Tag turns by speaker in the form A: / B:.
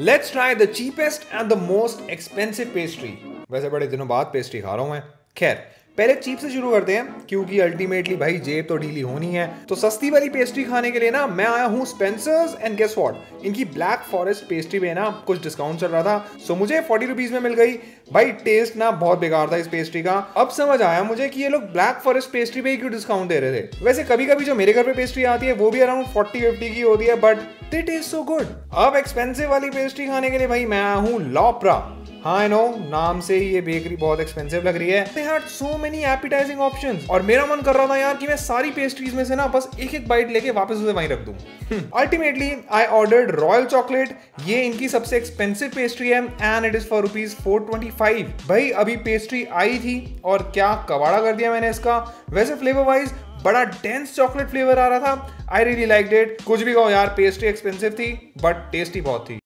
A: Let's try the cheapest and the most expensive pastry वैसे बड़े दिनों बाद पेस्ट्री खा रहा हूँ मैं। खैर, पहले चीप से शुरू करते हैं, क्योंकि अल्टीमेटली भाई जेब तो डीली होनी है। तो सस्ती वाली पेस्ट्री खाने के लिए ना, मैं आया हूँ स्पेंसर्स एंड गेस व्हाट इनकी ब्लैक फॉरेस्ट पेस्ट्री में ना कुछ डिस्काउंट चल रहा था। सो मुझे फोर्टी रुपीज़ में मिल गई। भाई टेस्ट ना बहुत बेकार था इस पेस्ट्री का। अब समझ आया मुझे कि ये लोग ब्लैक फॉरेस्ट पेस्ट्री पे ही क्यों डिस्काउंट दे रहे थे। वैसे कभी कभी जो मेरे घर पे पेस्ट्री आती है, वो भी अराउंड फोर्टी फिफ्टी की होती है but they taste so good अब एक्सपेंसिव वाली पेस्ट्री खाने के लिए भाई मैं आया हूँ लॉपरा हाँ आई नो नाम से ही ये बेकरी बहुत एक्सपेंसिव लग रही है। They had so many appetizing options और मेरा मन कर रहा था यार कि मैं सारी पेस्ट्रीज में से ना बस एक एक बाइट लेके वापस उसे वहीं रख दूँ। Ultimately I ordered royal chocolate ये इनकी सबसे एक्सपेंसिव पेस्ट्री है and it is for rupees four twenty five भाई, अभी पेस्ट्री आई थी, और क्या कबाड़ा कर दिया मैंने इसका। वैसे फ्लेवर वाइज बड़ा डेंस चॉकलेट फ्लेवर आ रहा था। आई रियली लाइक डेट कुछ भी कहो यार पेस्ट्री एक्सपेंसिव थी बट टेस्टी बहुत थी।